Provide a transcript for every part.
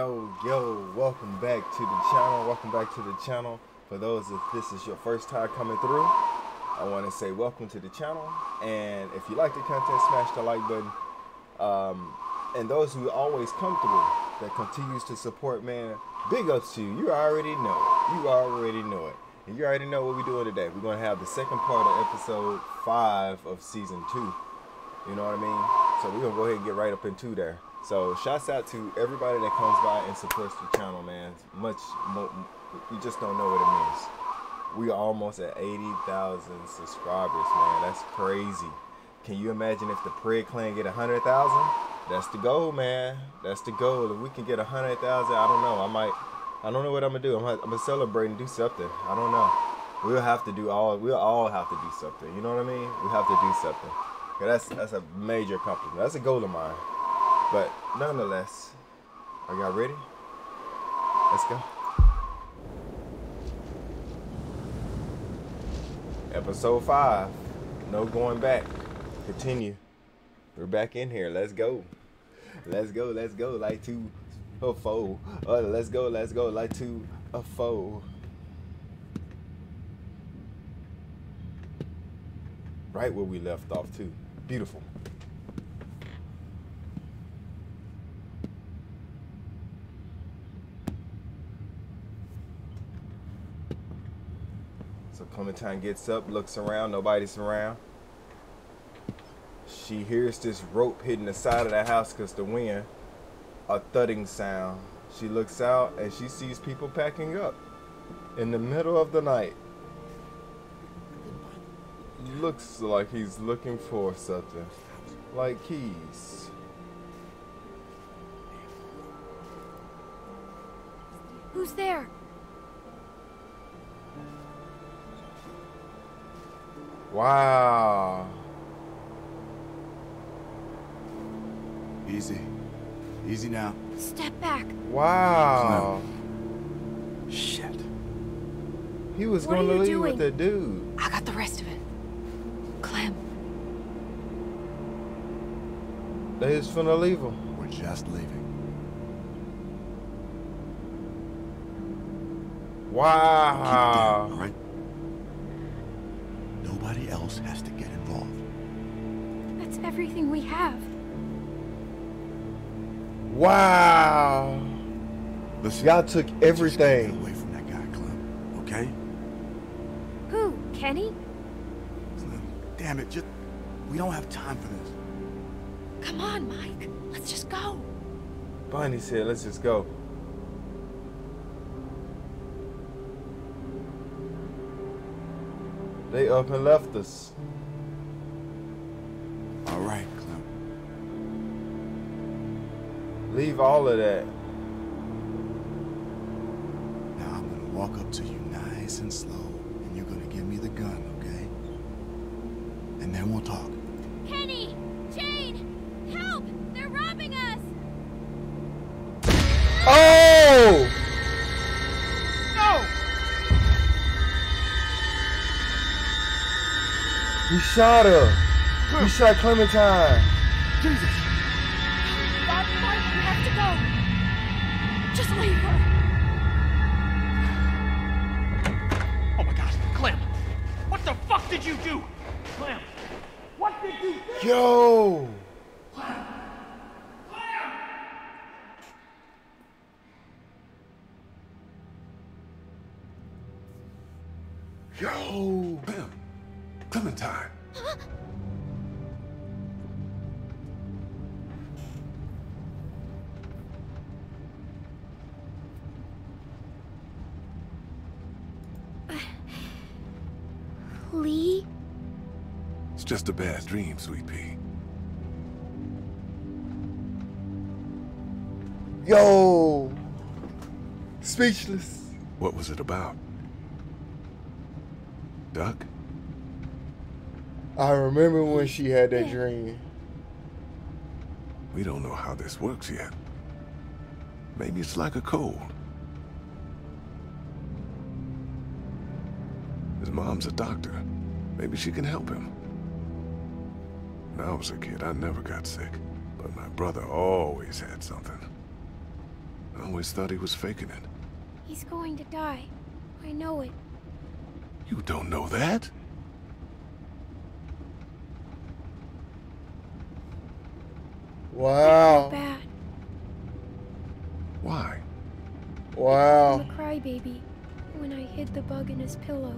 Yo, yo, welcome back to the channel. Welcome back to the channel. For those if this is your first time coming through, I want to say welcome to the channel. And if you like the content, smash the like button. Um, and those who always come through, that continues to support, man, big ups to you. You already know it. You already know it. And you already know what we're doing today. We're going to have the second part of episode 5 of season 2. You know what I mean? So we're to go ahead and get right up into there. So shouts out to everybody that comes by and supports the channel, man. Much more, you just don't know what it means. We are almost at 80,000 subscribers, man. That's crazy. Can you imagine if the Pred Clan get 100,000? That's the goal, man. That's the goal. If we can get 100,000, I don't know. I might, I don't know what I'm gonna do. I'm gonna, I'm gonna celebrate and do something. I don't know. We'll have to do all. We'll all have to do something. You know what I mean? We have to do something. that's that's a major accomplishment. That's a goal of mine. But nonetheless, are y'all ready? Let's go. Episode 5. No going back. Continue. We're back in here. Let's go. Let's go. Let's go. Like two a foe. Uh, let's go. Let's go. Like two a foe. Right where we left off, too. Beautiful. So Clementine gets up, looks around, nobody's around. She hears this rope hitting the side of the house because the wind, a thudding sound. She looks out and she sees people packing up in the middle of the night. Looks like he's looking for something, like keys. Who's there? Wow. Easy. Easy now. Step back. Wow. Shit. He was What going to you leave with doing? the dude. I got the rest of it. Clem, They was finna leave him. We're just leaving. Keep Wow. down, all right? Nobody else has to get involved. that's everything we have. Wow. Listen. Y'all took just get everything. away from that guy, Clem. Okay? Who? Kenny? Clem. Damn it! Just we don't have time for this. Come on, Mike. Let's just go. Bonnie said, let's just go. They up and left us. All right, Clem. Leave all of that. Now I'm gonna walk up to you nice and slow, and you're gonna give me the gun, okay? And then we'll talk. He shot her. He shot Clementine. Jesus! God, Mike, we have to go! Just leave her! Oh my gosh, Clem! What the fuck did you do? Clem! What did you do? Yo! Clem. Clem. Yo! Clem! Clementine! Lee? It's just a bad dream, Sweet Pea. Yo! Speechless. What was it about? Duck? I remember when she had that dream. We don't know how this works yet. Maybe it's like a cold. His mom's a doctor. Maybe she can help him. When I was a kid, I never got sick. But my brother always had something. I always thought he was faking it. He's going to die. I know it. You don't know that? Wow. Bad. Why? I'm a crybaby. When I hid the bug in his pillow.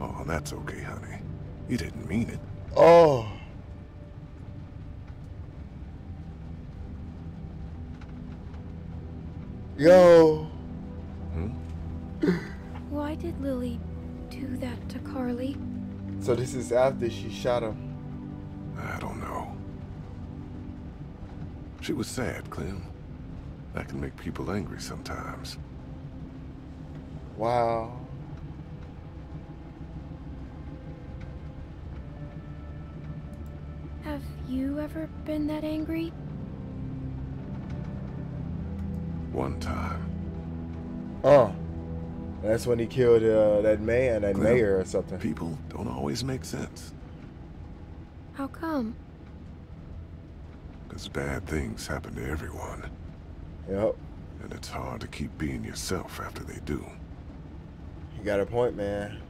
Oh, that's okay, honey. You didn't mean it. Oh. Yo. Hmm? Why did Lilly do that to Carley? So this is after she shot him. I don't know. She was sad, Clem. That can make people angry sometimes. Wow. Have you ever been that angry? One time. Oh. That's when he killed uh, that man, that Clem, mayor or something. People don't always make sense. How come? Because bad things happen to everyone. Yep. And it's hard to keep being yourself after they do. You got a point, man.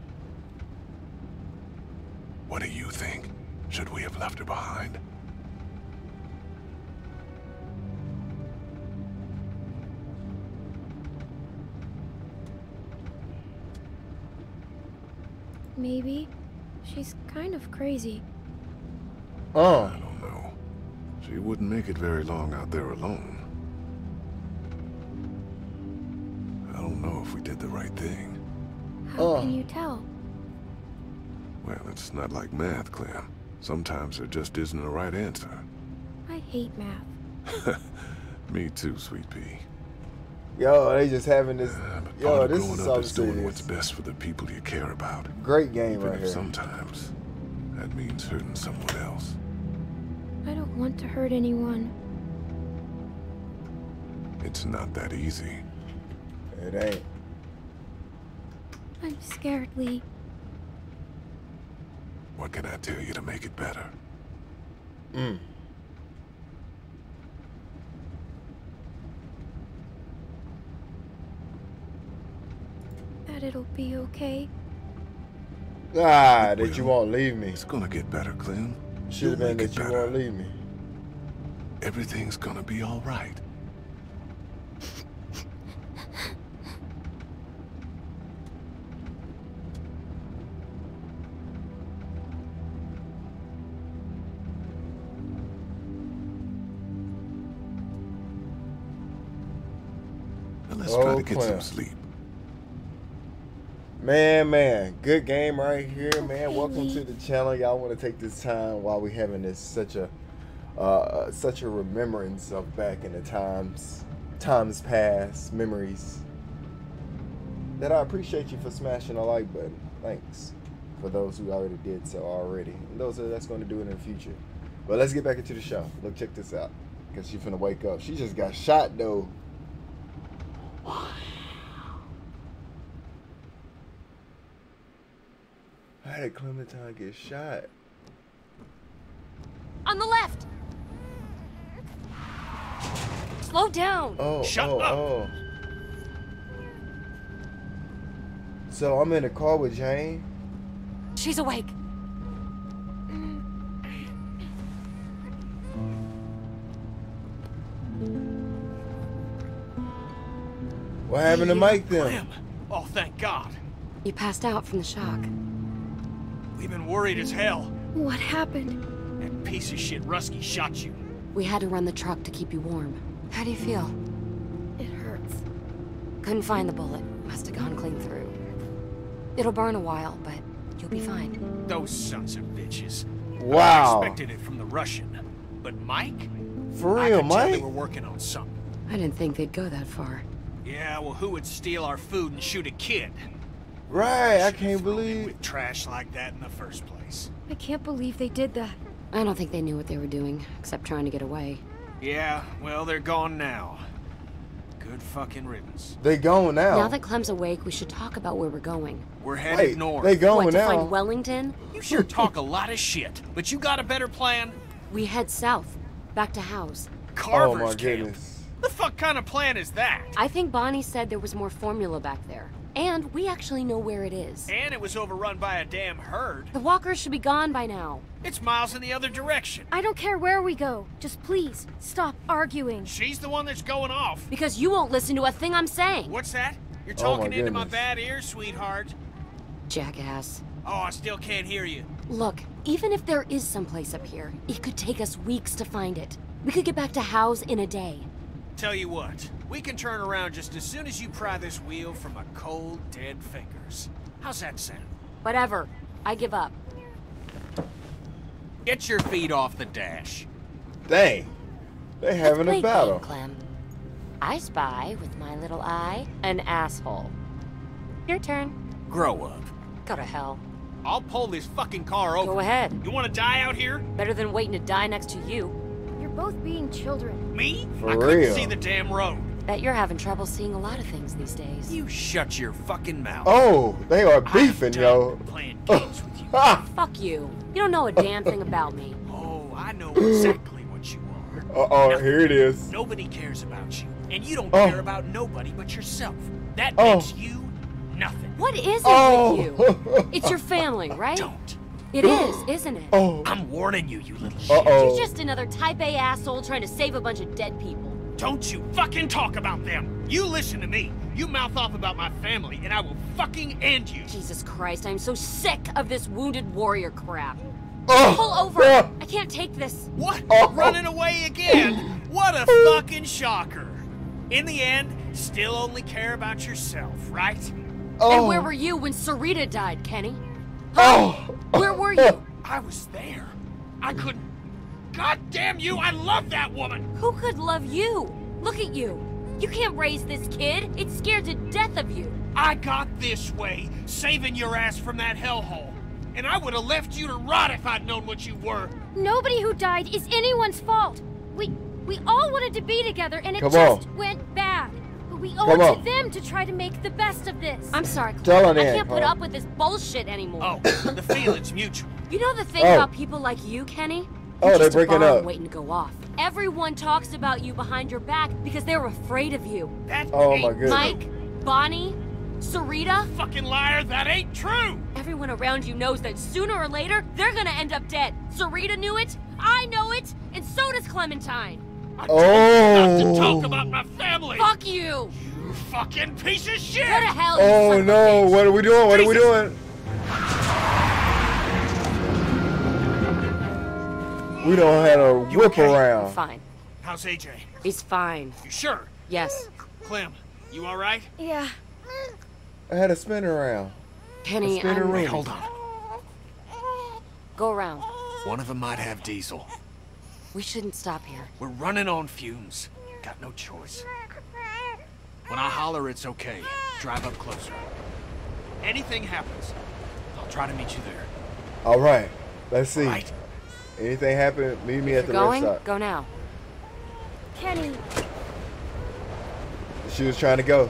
What do you think? Should we have left her behind? Maybe. She's kind of crazy. Uh. I. She wouldn't make it very long out there alone. I don't know if we did the right thing. How Oh. can you tell? Well, it's not like math, Clem. Sometimes there just isn't a right answer. I hate math. Me too, sweet pea. Yo, they just having this. Uh, but Yo, part of this growing is up is doing what's best for the people you care about. Great game Even right if here. sometimes that means hurting someone else. I don't want to hurt anyone. It's not that easy. It ain't. I'm scared, Lee. What can I tell you to make it better? Mm. That it'll be okay. Ah, It that you will. won't leave me. It's gonna get better, Clem. Should have been make that you better. won't leave me. Everything's gonna be all right. Let's try to get some sleep. Man, man, good game right here, man. Welcome to the channel. Y'all want to take this time while we having this such a uh, such a remembrance of back in the times, times past, memories. That I appreciate you for smashing the like button. Thanks for those who already did so already, and those that's going to do it in the future. But let's get back into the show. Look, check this out, cause she finna wake up. She just got shot though. How did Clementine get shot? On the left! Slow down! Oh, oh, Shut oh, up. oh. So I'm in the car with Jane. She's awake. What happened to Mike then? Clem. Oh, thank God. You passed out from the shock. We've been worried as hell. What happened? That piece of shit Rusky shot you. We had to run the truck to keep you warm. How do you feel? It hurts. Couldn't find the bullet. Must have gone clean through. It'll burn a while, but you'll be fine. Those sons of bitches. Wow. I expected it from the Russian. But Mike? For I real, could tell they were working on something. I didn't think they'd go that far. Yeah, well, who would steal our food and shoot a kid? Right, I can't believe. With trash like that in the first place. I can't believe they did that. I don't think they knew what they were doing, except trying to get away. Yeah, well, they're gone now. Good fucking riddance. They gone now. Now that Clem's awake, we should talk about where we're going. We're headed Wait, north. they gone what, to now. find Wellington? You sure talk a lot of shit, but you got a better plan? We head south, back to Howe's. oh Carver's my camp. goodness. The fuck kind of plan is that? I think Bonnie said there was more formula back there. And we actually know where it is. And it was overrun by a damn herd. The walkers should be gone by now. It's miles in the other direction. I don't care where we go. Just please, stop arguing. She's the one that's going off. Because you won't listen to a thing I'm saying. What's that? You're Oh my talking into my bad ears, sweetheart. Jackass. Oh, I still can't hear you. Look, even if there is someplace up here, it could take us weeks to find it. We could get back to Howe's in a day. Tell you what, we can turn around just as soon as you pry this wheel from my cold, dead fingers. How's that sound? Whatever. I give up. Get your feet off the dash. Dang. They're having a play battle. game, Clem. I spy with my little eye an asshole. Your turn. Grow up. Go to hell. I'll pull this fucking car over. Go ahead. You want to die out here? Better than waiting to die next to you. You're both being children. Me? For I couldn't real. see the damn road. Bet you're having trouble seeing a lot of things these days. You shut your fucking mouth. Oh, they are beefing, yo. Playing games with you. Ha! Fuck you. You don't know a damn thing about me. Oh, I know exactly what you are. Uh oh, here it is. Nobody cares about you, and you don't Oh. care about nobody but yourself. That Oh. makes you nothing. What is it Oh. with you? It's your family, right? Don't. It is, isn't it? Oh. I'm warning you, you little shit. Uh oh. You're just another type A asshole trying to save a bunch of dead people. Don't you fucking talk about them. You listen to me. You mouth off about my family, and I will fucking end you. Jesus Christ, I'm so sick of this wounded warrior crap. Oh. Pull over! Oh. I can't take this. What? Oh. Running away again? What a fucking shocker. In the end, still only care about yourself, right? Oh. And where were you when Sarita died, Kenny? Huh? Oh. Where were you? I was there. I couldn't. God damn you, I love that woman! Who could love you? Look at you. You can't raise this kid. It's scared to death of you. I got this way, saving your ass from that hellhole. And I would have left you to rot if I'd known what you were. Nobody who died is anyone's fault. We we all wanted to be together and it Come just on. went bad. But we owe Come it on. to them to try to make the best of this. I'm sorry, Tell Clem. I can't put up with this bullshit anymore. Oh, the feeling's mutual. You know the thing Oh. about people like you, Kenny? Oh, You're they're breaking bomb up. waiting to go off. Everyone talks about you behind your back because they're afraid of you. That Oh, ain't my goodness. Mike, Bonnie, Sarita, fucking liar, that ain't true! everyone around you knows that sooner or later they're gonna end up dead. Sarita knew it, I know it, and so does Clementine. I told you not to Oh. talk about oh. my family! Fuck you! You fucking piece of shit! Go to hell, Oh son no, bitch. what are we doing? What are we doing? We don't have a You whip okay? around. Fine. How's AJ? He's fine. You sure? Yes. Clem, you alright? yeah. I had a spin around. Kenny, spinner I'm... ring. Wait, hold on. Go around. One of them might have diesel. We shouldn't stop here. We're running on fumes. Got no choice. When I holler, it's okay. Drive up closer. Anything happens, I'll try to meet you there. All right, let's see. Right? Anything happen? Meet me at the You're going? rest stop. Go now. Kenny, She was trying to go.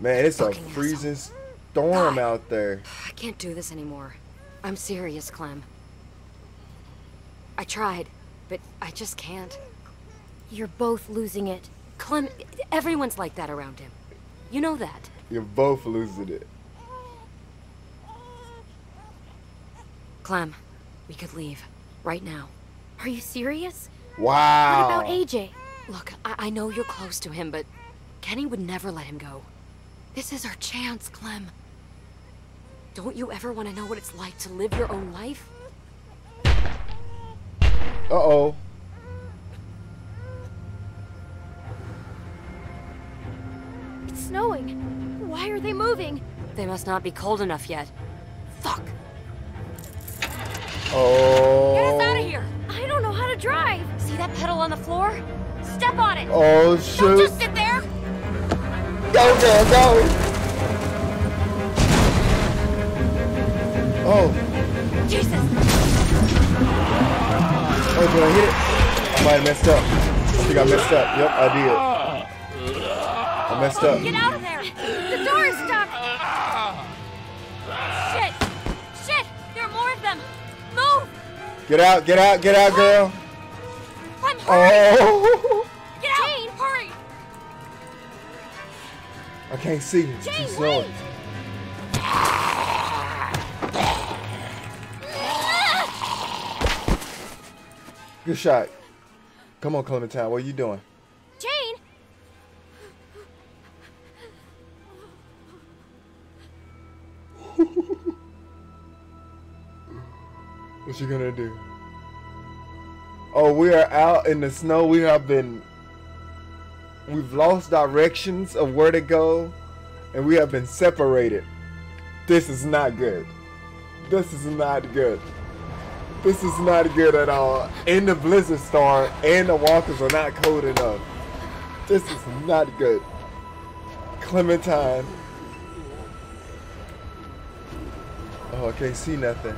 Man, it's a Fucking asshole. freezing storm God. out there. I can't do this anymore. I'm serious, Clem. I tried, but I just can't. you're both losing it. Clem, everyone's like that around him. You know that. You're both losing it. Clem, we could leave. Right now. Are you serious? Wow. What about AJ? Look, I, I know you're close to him, but Kenny would never let him go. This is our chance, Clem. Don't you ever want to know what it's like to live your own life? Uh oh. It's snowing. Why are they moving? They must not be cold enough yet. Fuck! Oh. Get us out of here! I don't know how to drive. See that pedal on the floor? Step on it! Oh Don't just sit there! Go, girl, go. Oh. Oh, did I hit it? I might have messed up. I think I messed up. Yep, I did. I messed up. Get out of there! The door is stuck. Shit! Shit! There are more of them! Move! Get out, get out, get out, girl. I'm hurt! Oh! Get out! Jane, hurry! I can't see. Jane, slow. wait! Good shot. Come on, Clementine. What are you doing? Jane! What you gonna do? Oh, we are out in the snow. We have been. We've lost directions of where to go, and we have been separated. This is not good. This is not good. This is not good at all. And the blizzard storm and the walkers are not cold enough. This is not good. Clementine. Oh, I can't see nothing.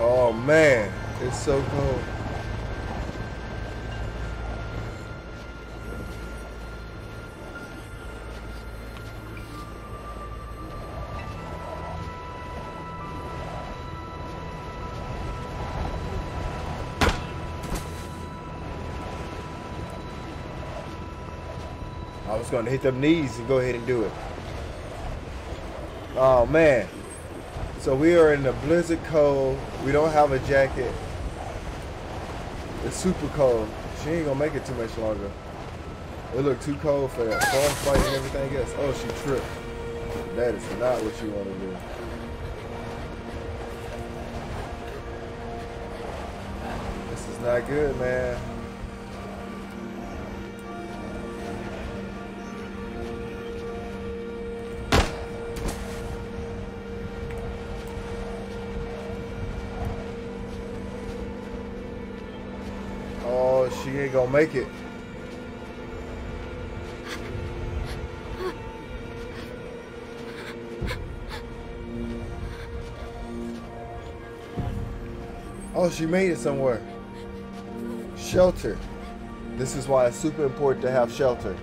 Oh man, it's so cold. I was gonna hit them knees and go ahead and do it. Oh man. So we are in the blizzard cold. We don't have a jacket. It's super cold. She ain't gonna make it too much longer. It looked too cold for that fight and everything else. Oh, she tripped. That is not what you want to do. This is not good, man. She ain't gonna make it. Oh, she made it somewhere. Shelter. This is why it's super important to have shelter.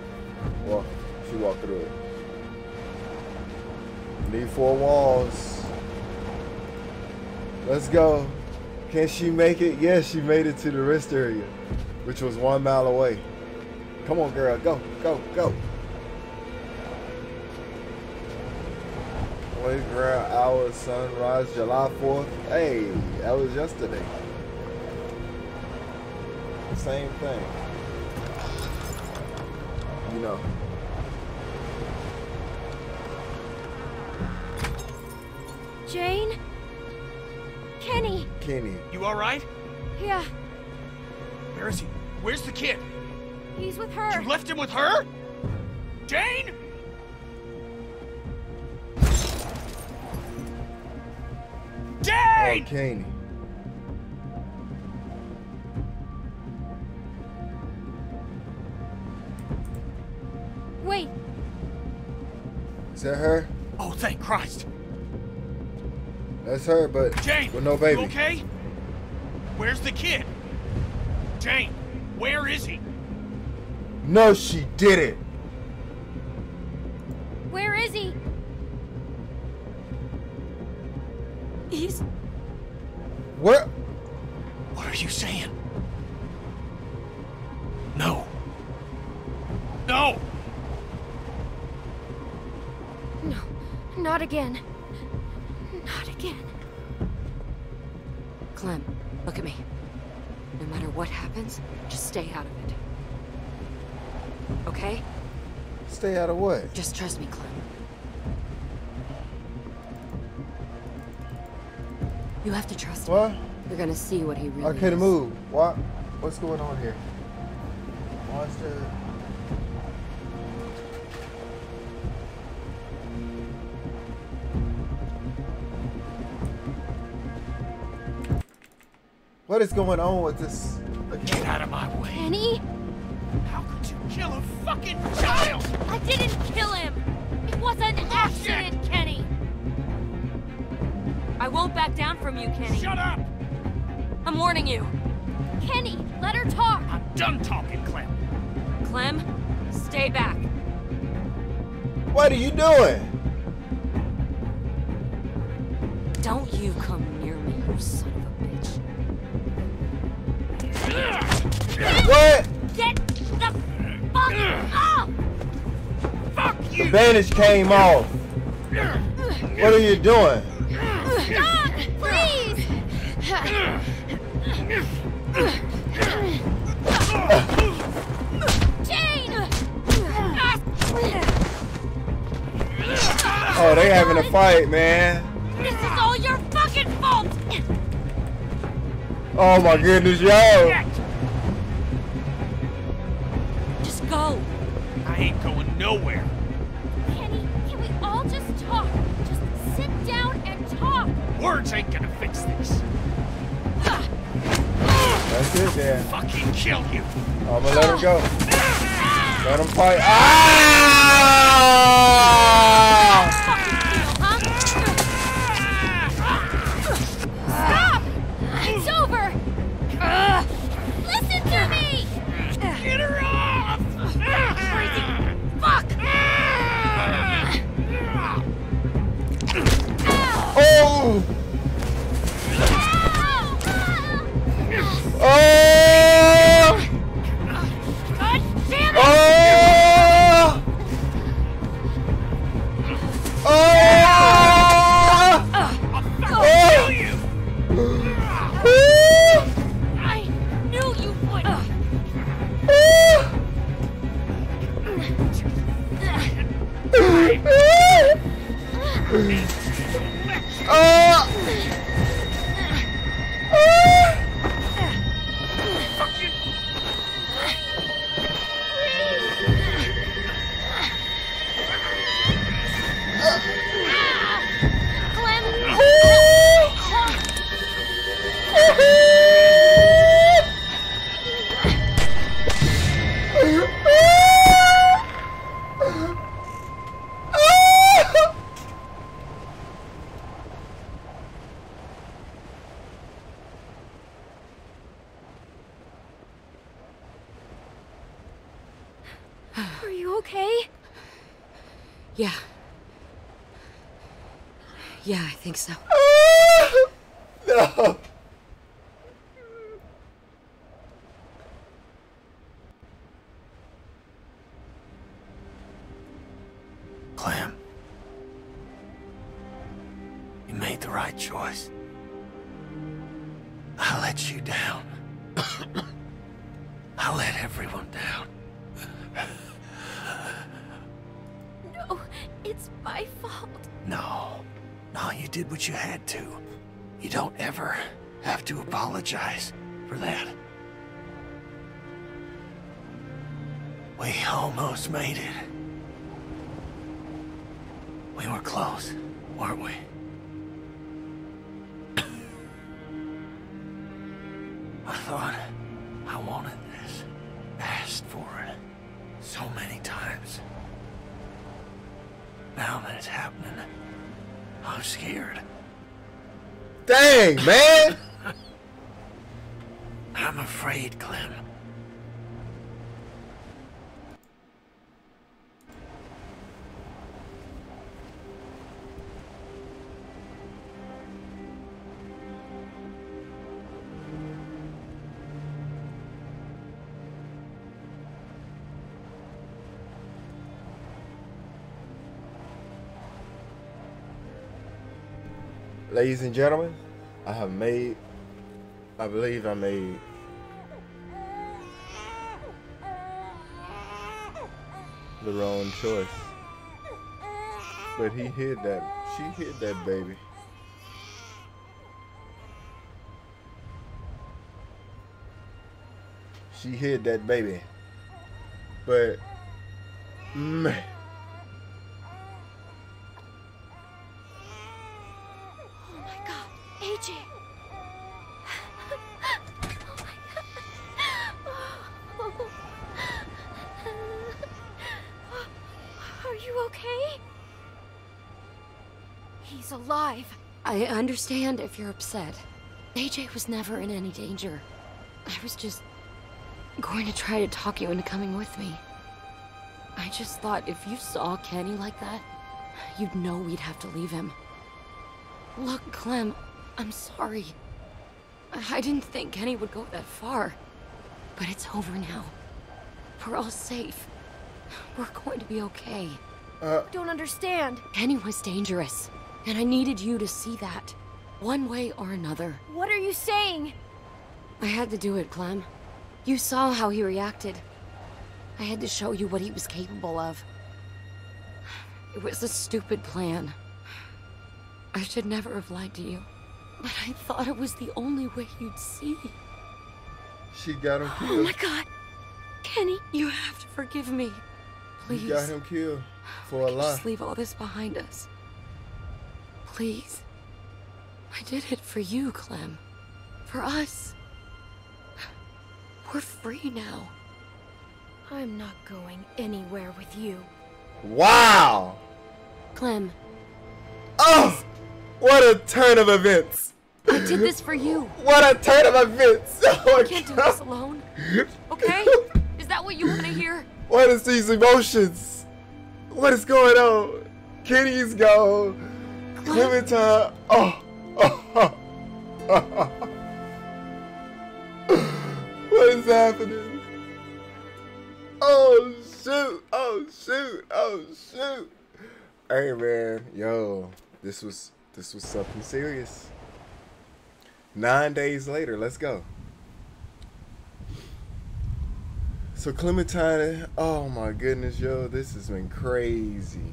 Well, she walked through it. Need four walls. Let's go. Can she make it? Yes, she made it to the rest area, which was one mile away. Come on, girl. Go, go, go. Playground hour, sunrise, July 4th. Hey, that was yesterday. Same thing. You know. Jane? Kenny? Kenny. You all right? Yeah, Where is he? Where's the kid? he's with her. You left him with her? Jane? Jane! Oh, Jane! Kenny. Wait, Is that her? Oh, thank Christ. That's her, but Jane, with no baby. you okay? Where's the kid? Jane, where is he? No, she didn't. where is he? He's. Where? What are you saying? No. No! No, not again. Not again. Clem, look at me. No matter what happens, just stay out of it. Okay? Stay out of what? Just trust me, Clem. You have to trust me. What? You're gonna see what he really Okay, to is. move. What? What's going on here? Monster. What is going on with this? Get out of my way. Kenny? How could you kill a fucking child! I didn't kill him! It was an accident, Kenny! I won't back down from you, Kenny. Shut up! I'm warning you. Kenny, let her talk! I'm done talking, Clem. Clem, stay back. What are you doing? Don't you come near me, you son of a bitch. What? Get the fuck off! Fuck The you! bandage came off. What are you doing? Stop! Please! Jane! Oh, they having a fight, man. Oh my goodness, yo. Just go. I ain't going nowhere. Kenny, can we all just talk? Just sit down and talk! Words ain't gonna fix this. That's it then. Fucking kill you. I'm gonna let him go. Let him fight. Ah! It's my fault. No. No, you did what you had to. You don't ever have to apologize for that. We almost made it. We were close, weren't we? Dang, man. I'm afraid, Clem. Ladies and gentlemen, I have made, I believe I made the wrong choice. But he hid that, she hid that baby. She hid that baby. But, man. Understand if you're upset. AJ was never in any danger. I was just going to try to talk you into coming with me. I just thought if you saw Kenny like that, you'd know we'd have to leave him. Look, Clem, I'm sorry. I I didn't think Kenny would go that far. But it's over now. We're all safe. We're going to be okay. Uh. Don't understand. Kenny was dangerous, and I needed you to see that. One way or another. What are you saying? I had to do it, Clem. You saw how he reacted. I had to show you what he was capable of. It was a stupid plan. I should never have lied to you. But I thought it was the only way you'd see. She got him killed. Oh my god! Kenny, you have to forgive me. Please. You got him killed for a Can lie. Just leave all this behind us. Please. I did it for you, Clem. For us. We're free now. I'm not going anywhere with you. Wow! Clem, Oh! What a turn of events! I did this for you. What a turn of events! Oh I can't do this alone. Okay? Is that what you want to hear? What is these emotions? What is going on? Kenny's gone. Clementine. Oh. what is happening? Oh shoot! Oh shoot! Oh shoot! Hey man, yo, this was this was something serious. Nine days later, let's go. So Clementine, oh my goodness, yo, this has been crazy.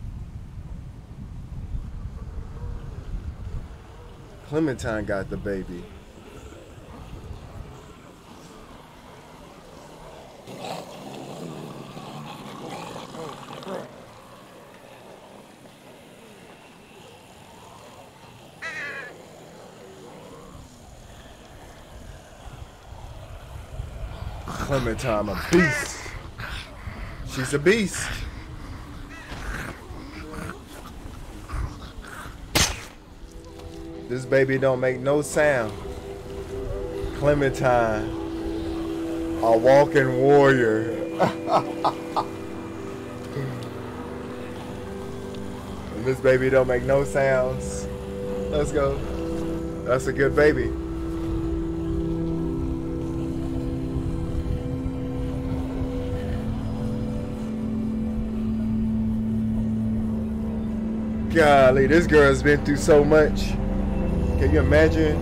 Clementine got the baby. Clementine, a beast. She's a beast. This baby don't make no sound. Clementine, a walking warrior. this baby don't make no sounds. Let's go. That's a good baby. Golly, this girl's been through so much. Can you imagine?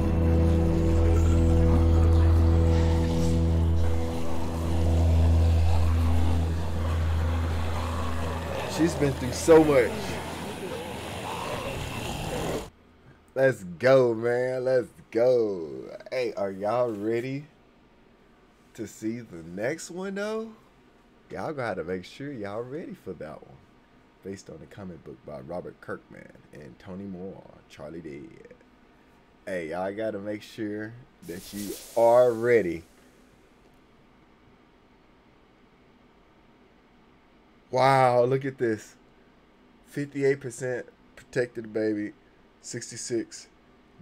She's been through so much. Let's go, man. Let's go. Hey, are y'all ready to see the next one, though? Y'all gonna have to make sure y'all ready for that one based on a comic book by Robert Kirkman and Tony Moore, Charlie Day. Hey, I gotta make sure that you are ready. Wow, look at this. 58% protected baby. 66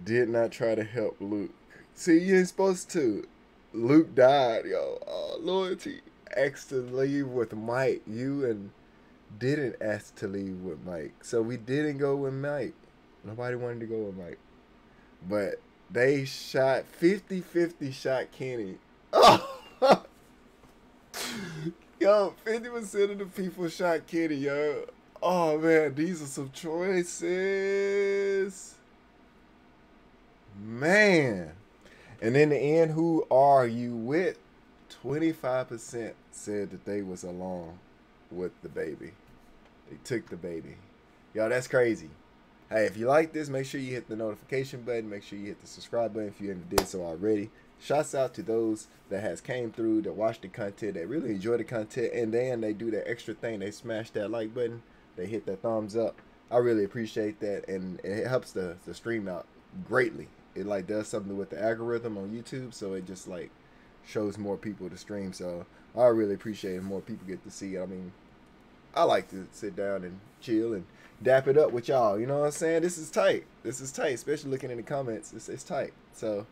did not try to help Luke. See, you ain't supposed to. Luke died, yo. Oh, loyalty. Asked to leave with Mike. You and didn't ask to leave with Mike. So we didn't go with Mike. Nobody wanted to go with Mike. But they shot 50 50 shot Kenny. Oh! yo, 50% of the people shot Kenny, yo. Oh man, these are some choices. Man. And in the end, who are you with? 25% said that they was along with the baby. They took the baby. Yo, that's crazy. Hey, if you like this, make sure you hit the notification button. Make sure you hit the subscribe button if you haven't did so already. Shouts out to those that has came through, that watch the content, that really enjoy the content, and then they do that extra thing. They smash that like button. They hit that thumbs up. I really appreciate that, and it helps the, the stream out greatly. It like does something with the algorithm on YouTube, so it just like shows more people to stream. So I really appreciate it. More people get to see it. I mean, I like to sit down and chill and dap it up with y'all. You know what I'm saying? This is tight. This is tight, especially looking in the comments. It's, it's tight. So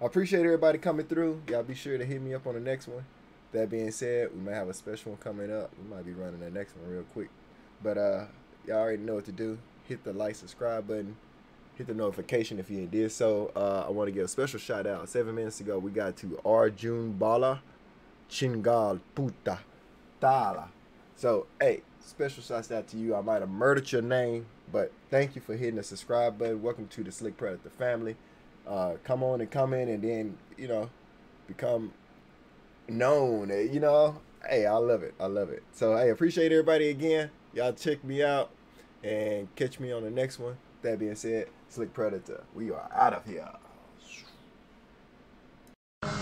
I appreciate everybody coming through. Y'all be sure to hit me up on the next one. That being said, we might have a special one coming up. We might be running the next one real quick. But uh, y'all already know what to do. Hit the like, subscribe button. Hit the notification if you did so. Uh, I want to give a special shout out. Seven minutes ago, we got to Arjun Bala Chingal Puta Tala. So, hey, special shouts out to you. I might have murdered your name, but thank you for hitting the subscribe button. Welcome to the Slick Predator family. Uh, come on and come in and then, you know, become known. eh, You know, hey, I love it. I love it. So, hey, appreciate everybody again. Y'all check me out and catch me on the next one. That being said, Slick Predator, we are out of here.